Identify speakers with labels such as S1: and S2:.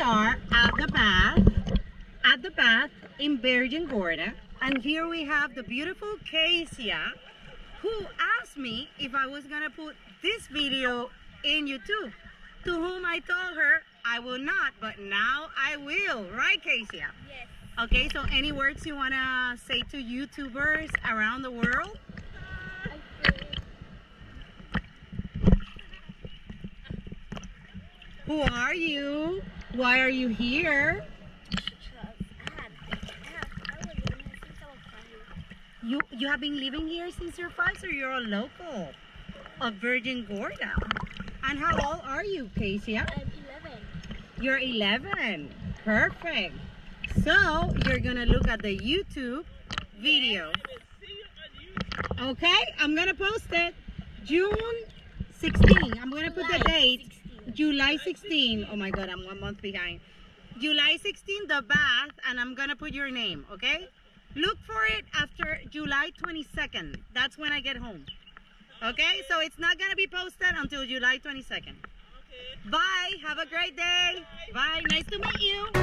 S1: are at the bath, at the bath in Virgin Gorda. And here we have the beautiful Kaysia, who asked me if I was gonna put this video in YouTube. To whom I told her I will not, but now I will, right Kaysia?
S2: Yes.
S1: Okay, so any words you wanna say to YouTubers around the world? Who are you? Why are you here? You you have been living here since you're five, so you're a local of Virgin Gorda. And how old are you, Kaysia?
S2: I'm 11.
S1: You're 11. Perfect. So you're gonna look at the YouTube video. Okay, I'm gonna post it June 16. I'm gonna put the date
S2: 16.
S1: July 16. Oh my God, I'm one month behind. July 16, the bath, and I'm gonna put your name. Okay. Look for it after July 22nd. That's when I get home. Okay, so it's not gonna be posted until July 22nd. Okay. Bye. Have a great day. Bye. Nice to meet you.